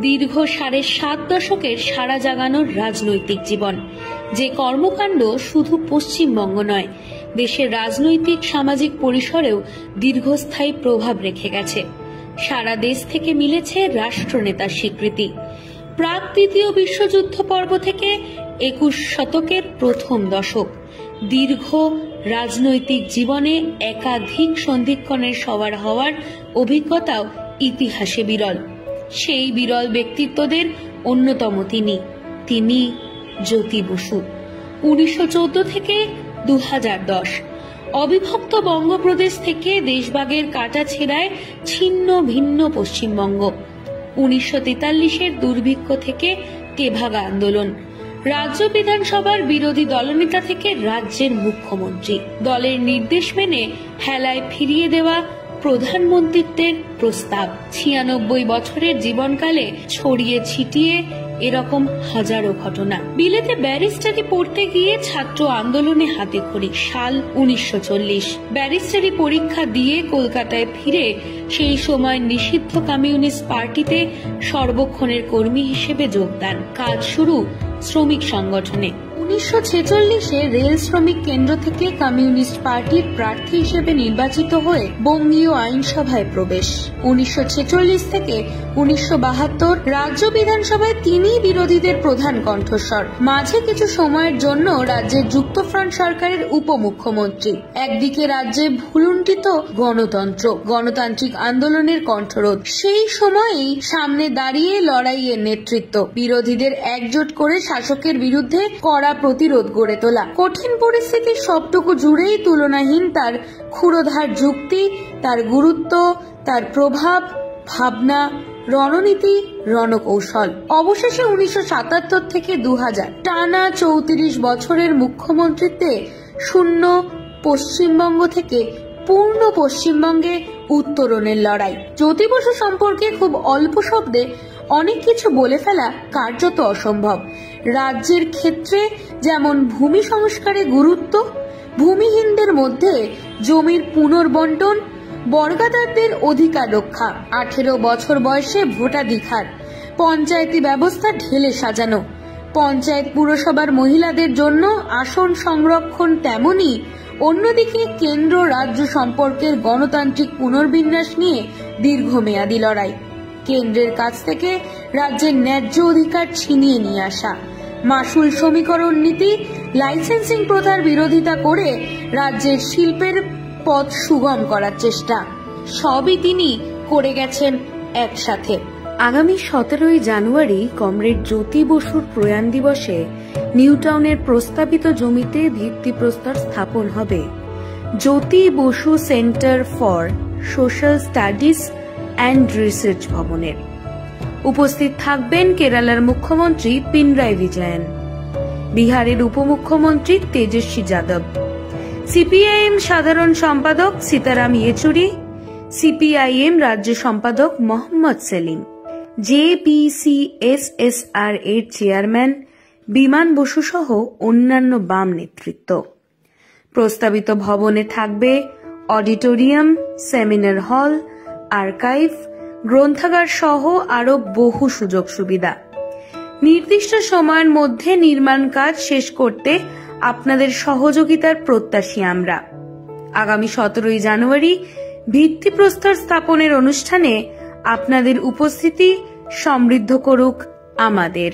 দীর্ঘ সাড়ে সাত দশকের সারা জাগানোর রাজনৈতিক জীবন। যে কর্মকাণ্ড শুধু পশ্চিমবঙ্গ নয়, দেশের রাজনৈতিক সামাজিক পরিসরেও দীর্ঘস্থায়ী প্রভাব রেখে গেছে। সারা দেশ থেকে মিলেছে রাষ্ট্রনেতার স্বীকৃতি। প্রাক তৃতীয় বিশ্বযুদ্ধ পর্ব থেকে একুশ শতকের প্রথম দশক। দীর্ঘ রাজনৈতিক জীবনে একাধিক সন্ধিক্ষণের সবার হওয়ার অভিজ্ঞতাও ইতিহাসে বিরল। সেই বিরল ব্যক্তিত্বদের অন্যতম তিনি। তিনি জ্যোতি বসু। উনিশশো থেকে দু অবিভক্ত বঙ্গপ্রদেশ থেকে দেশভাগের কাটা ছেড়ায় ছিন্ন ভিন্ন পশ্চিমবঙ্গ। উনিশশো তেতাল্লিশের দুর্ভিক্ষ থেকে তেভাগা আন্দোলন। রাজ্য বিধানসভার বিরোধী দলনেতা থেকে রাজ্যের মুখ্যমন্ত্রী। দলের নির্দেশ মেনে হেলায় ফিরিয়ে দেওয়া প্রধানমন্ত্রীত্বের প্রস্তাব। ছিয়ানব্বই বছরের জীবনকালে ছড়িয়ে ছিটিয়ে এরকম হাজারো ঘটনা। বিলেতে ব্যারিস্টারি পড়তে গিয়ে ছাত্র আন্দোলনে হাতে খড়ি, সাল উনিশশো চল্লিশ। ব্যারিস্টারি পরীক্ষা দিয়ে কলকাতায় ফিরে সেই সময় নিষিদ্ধ কমিউনিস্ট পার্টিতে সর্বক্ষণের কর্মী হিসেবে যোগদান। কাজ শুরু শ্রমিক সংগঠনে। উনিশশো ছেচল্লিশে রেল শ্রমিক কেন্দ্র থেকে কমিউনিস্ট পার্টির প্রার্থী হিসেবে নির্বাচিত হয়ে বঙ্গীয় আইনসভায় প্রবেশ। উনিশশো ছেচল্লিশ থেকে উনিশশো বাহাত্তর রাজ্য বিধানসভায় তিনি বিরোধীদের প্রধান কণ্ঠস্বর। মাঝে কিছু সময়ের জন্য রাজ্যের যুক্তফ্রন্ট সরকারের উপমুখ্যমন্ত্রী। একদিকে রাজ্যে ভুলুণ্ঠিত গণতন্ত্র, গণতান্ত্রিক আন্দোলনের কণ্ঠরোধ। সেই সময়েই সামনে দাঁড়িয়ে লড়াইয়ের নেতৃত্ব। বিরোধীদের একজোট করে শাসকের বিরুদ্ধে কড়া প্রতিরোধ গড়ে তোলা। কঠিন পরিস্থিতির সবটুকু জুড়েই তুলনাহীন তার ক্ষুরোধার যুক্তি, তার গুরুত্ব, তার প্রভাব, ভাবনা, রণনীতি, রণকৌশল। অবশেষে উনিশশো সাতাত্তর থেকে দু হাজার টানা চৌত্রিশ বছরের মুখ্যমন্ত্রীত্বে শূন্য পশ্চিমবঙ্গ থেকে পূর্ণ পশ্চিমবঙ্গে উত্তরণের লড়াই। জ্যোতি বসু সম্পর্কে খুব অল্প শব্দে অনেক কিছু বলে ফেলা কার্যত অসম্ভব। রাজ্যের ক্ষেত্রে যেমন ভূমি সংস্কারে গুরুত্ব, ভূমিহীনদের মধ্যে জমির পুনর্বন্টন, বর্গাদারদের অধিকার রক্ষা, আঠেরো বছর বয়সে ভোটাধিকার, পঞ্চায়েতি ব্যবস্থা ঢেলে সাজানো, পঞ্চায়েত পুরসভার মহিলাদের জন্য আসন সংরক্ষণ তেমনই অন্যদিকে কেন্দ্র রাজ্য সম্পর্কের গণতান্ত্রিক পুনর্বিন্যাস নিয়ে দীর্ঘমেয়াদী লড়াই। কেন্দ্রের কাছ থেকে রাজ্যের ন্যায্য অধিকার ছিনিয়ে নিয়ে আসা। মাসুল সমীকরণ নীতি লাইসেন্সিং প্রথার বিরোধিতা করে রাজ্যের শিল্পের পথ সুগম করার চেষ্টা। সবই তিনি করে গেছেন একসাথে। আগামী সতেরোই জানুয়ারি কমরেড জ্যোতি বসুর প্রয়াণ দিবসে নিউটাউনের প্রস্তাবিত জমিতে ভিত্তিপ্রস্তর স্থাপন হবে। Jyoti Basu centre for social studies and research ভবনের উপস্থিত থাকবেন কেরালার মুখ্যমন্ত্রী পিনরাই বিজয়ন, বিহারের উপমুখ্যমন্ত্রী তেজস্বী যাদব, সিপিআইএম সাধারণ সম্পাদক সীতারাম ইয়েচুরি, সিপিআইএম রাজ্য সম্পাদক মোহাম্মদ সেলিম জেপিসিএসএসআর এর চেয়ারম্যান বিমান বসু সহ অন্যান্য বাম নেতৃত্ব। প্রস্তাবিত ভবনে থাকবে অডিটোরিয়াম, সেমিনার হল আর্কাইভ, গ্রন্থাগার সহ আরও বহু সুযোগ সুবিধা। নির্দিষ্ট সময়ের মধ্যে নির্মাণ কাজ শেষ করতে আপনাদের সহযোগিতার প্রত্যাশী আমরা। আগামী সতেরোই জানুয়ারি ভিত্তিপ্রস্তর স্থাপনের অনুষ্ঠানে আপনাদের উপস্থিতি সমৃদ্ধ করুক আমাদের।